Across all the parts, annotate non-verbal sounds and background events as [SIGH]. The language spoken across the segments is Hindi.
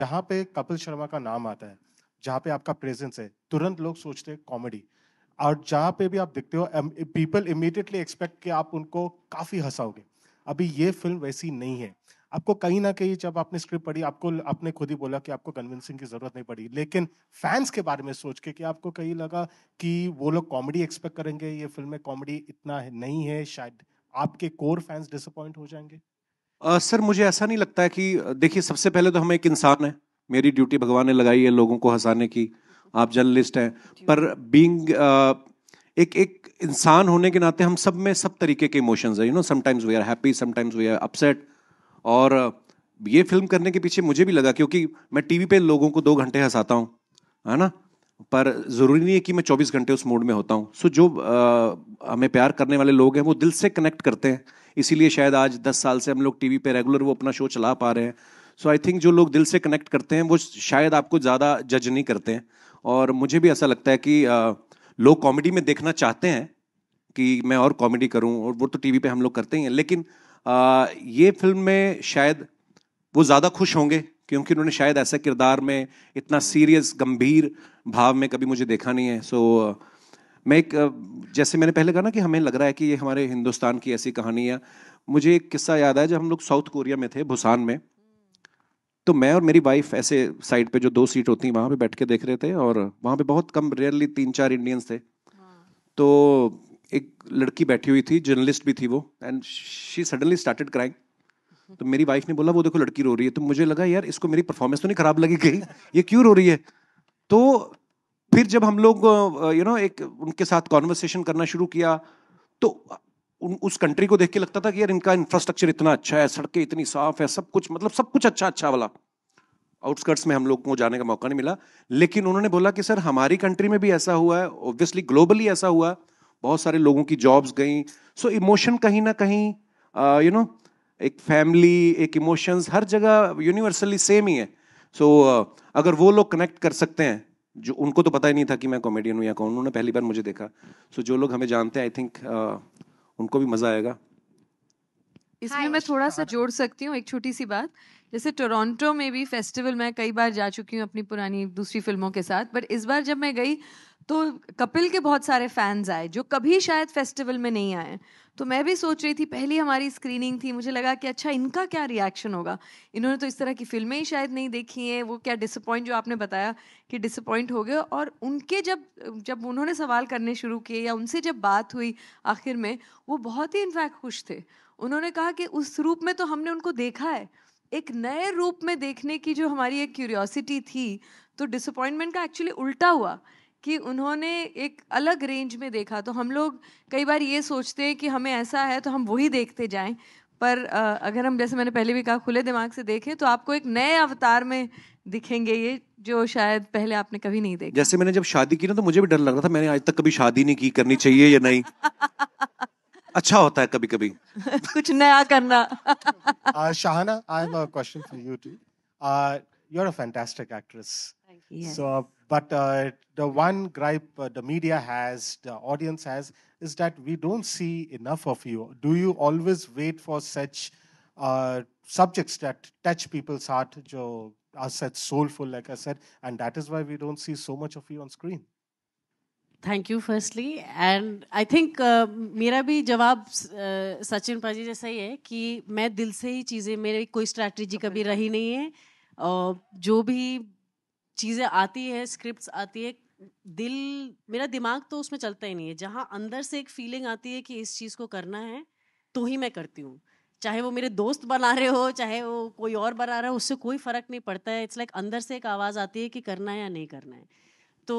जहाँ पे कपिल शर्मा का नाम आता है, जहाँ पे आपका प्रेजेंस है, तुरंत लोग सोचते हैं कॉमेडी और जहाँ पे भी आप देखते हो पीपल इमीडिएटली एक्सपेक्ट कि आप उनको काफ़ी हंसाओगे। अभी ये फ़िल्म वैसी नहीं है। आपको कहीं ना कहीं जब आपने स्क्रिप्ट पढ़ी, आपको, आपने खुद ही बोला कि आपको कन्विंसिंग की ज़रूरत नहीं पड़ी। लेकिन फैंस के बारे में सोच के कि आपको कहीं लगा कि वो लोग कॉमेडी एक्सपेक्ट करेंगे, ये फ़िल्म में कॉमेडी इतना नहीं है, शायद आपके कोर फैंस डिसअपॉइंट हो जाएँगे। Uh, सर मुझे ऐसा नहीं लगता है कि देखिए सबसे पहले तो हम एक इंसान है। मेरी ड्यूटी भगवान ने लगाई है लोगों को हंसाने की। आप जर्नलिस्ट हैं। पर बीइंग एक एक इंसान होने के नाते हम सब में सब तरीके के इमोशंस है। You know sometimes we are happy sometimes we are upset और ये फ़िल्म करने के पीछे मुझे भी लगा क्योंकि मैं टीवी पे लोगों को दो घंटे हंसाता हूँ। है ना? पर ज़रूरी नहीं है कि मैं 24 घंटे उस मूड में होता हूँ। सो जो आ, हमें प्यार करने वाले लोग हैं वो दिल से कनेक्ट करते हैं। इसीलिए शायद आज 10 साल से हम लोग टीवी पे रेगुलर वो अपना शो चला पा रहे हैं। सो आई थिंक जो लोग दिल से कनेक्ट करते हैं वो शायद आपको ज़्यादा जज नहीं करते हैं। और मुझे भी ऐसा लगता है कि आ, लोग कॉमेडी में देखना चाहते हैं कि मैं और कॉमेडी करूँ और वो तो टीवी पे हम लोग करते ही हैं। लेकिन आ, ये फ़िल्म में शायद वो ज़्यादा खुश होंगे। क्योंकि उन्होंने शायद ऐसे किरदार में इतना सीरियस गंभीर भाव में कभी मुझे देखा नहीं है। सो so, मैं एक जैसे मैंने पहले कहा ना कि हमें लग रहा है कि ये हमारे हिंदुस्तान की ऐसी कहानी है। मुझे एक किस्सा याद है जब हम लोग साउथ कोरिया में थे भूसान में। तो मैं और मेरी वाइफ ऐसे साइड पे जो दो सीट होती हैं वहाँ पे बैठ के देख रहे थे और वहाँ पे बहुत कम रेयरली तीन चार इंडियंस थे। तो एक लड़की बैठी हुई थी जर्नलिस्ट भी थी वो and she suddenly started crying तो मेरी वाइफ ने बोला, वो देखो, लड़की रो रही है। तो मुझे लगा, यार, इसको मेरी परफॉर्मेंस तो नहीं खराब लगी गई ये क्यों रो रही है? तो फिर जब हम लोग यू नो एक उनके साथ कॉन्वर्सेशन करना शुरू किया तो उन, उस कंट्री को देख के लगता था कि यार, इनका इंफ्रास्ट्रक्चर इतना अच्छा है, सड़कें इतनी साफ़ है, सब कुछ मतलब सब कुछ अच्छा अच्छा वाला। आउटस्कर्ट्स में हम लोग को जाने का मौका नहीं मिला। लेकिन उन्होंने बोला कि, सर, हमारी कंट्री में भी ऐसा हुआ है ऑब्वियसली ग्लोबली ऐसा हुआ बहुत सारे लोगों की जॉब्स गई। सो इमोशन कहीं ना कहीं यू नो एक फैमिली एक इमोशंस हर जगह यूनिवर्सली सेम ही है। सो so, uh, अगर वो लोग कनेक्ट कर सकते हैं जो उनको तो पता ही नहीं था कि मैं कॉमेडियन हूँ या कौन उन्होंने पहली बार मुझे देखा। सो so, जो लोग हमें जानते हैं आई थिंक उनको भी मज़ा आएगा। इसमें मैं थोड़ा सा जोड़ सकती हूँ एक छोटी सी बात। जैसे टोरंटो में भी फेस्टिवल मैं कई बार जा चुकी हूँ अपनी पुरानी दूसरी फ़िल्मों के साथ बट इस बार जब मैं गई तो कपिल के बहुत सारे फैंस आए, जो कभी शायद फेस्टिवल में नहीं आए तो मैं भी सोच रही थी, पहली हमारी स्क्रीनिंग थी, मुझे लगा कि अच्छा इनका क्या रिएक्शन होगा? इन्होंने तो इस तरह की फ़िल्में ही शायद नहीं देखी हैं, वो क्या डिसअपॉइंट जो आपने बताया कि डिसअपॉइंट हो गए, और उनके जब जब उन्होंने सवाल करने शुरू किए, या उनसे जब बात हुई आखिर में, वो बहुत ही इनफैक्ट खुश थे। उन्होंने कहा कि उस रूप में तो हमने उनको देखा है एक नए रूप में देखने की जो हमारी एक क्यूरियोसिटी थी तो डिसअपॉइंटमेंट का एक्चुअली उल्टा हुआ कि उन्होंने एक अलग रेंज में देखा। तो हम लोग कई बार ये सोचते हैं कि हमें ऐसा है तो हम वही देखते जाएँ। पर अगर हम जैसे मैंने पहले भी कहा खुले दिमाग से देखें तो आपको एक नए अवतार में दिखेंगे ये जो शायद पहले आपने कभी नहीं देखा। जैसे मैंने जब शादी की ना तो मुझे भी डर लग रहा था मैंने आज तक कभी शादी नहीं की करनी चाहिए या नहीं? [LAUGHS] अच्छा होता है कभी कभी [LAUGHS] कुछ नया करना [LAUGHS] Shahna I have a question for you too you are a fantastic actress So, but uh, the one gripe uh, the media has, the audience has, is that we don't see enough of you. Do you always wait for such uh, subjects that touch people's heart, jo are such soulful, like I said, and that is why we don't see so much of you on screen? Thank you firstly and I think मेरा भी जवाब uh, सचिन पाजी जैसा ही है कि मैं दिल से ही चीज़ें मेरी कोई स्ट्रैटेजी कभी रही नहीं है। और जो भी चीज़ें आती है स्क्रिप्ट्स आती है दिल मेरा दिमाग तो उसमें चलता ही नहीं है। जहाँ अंदर से एक फीलिंग आती है कि इस चीज़ को करना है तो ही मैं करती हूँ। चाहे वो मेरे दोस्त बना रहे हो चाहे वो कोई और बना रहा हो उससे कोई फ़र्क नहीं पड़ता है। इट्स लाइक like अंदर से एक आवाज़ आती है कि करना है या नहीं करना है। तो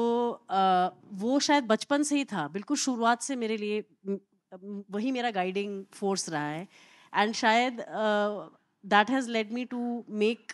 आ, वो शायद बचपन से ही था। बिल्कुल शुरुआत से मेरे लिए वही मेरा गाइडिंग फोर्स रहा है। एंड शायद that has led me to make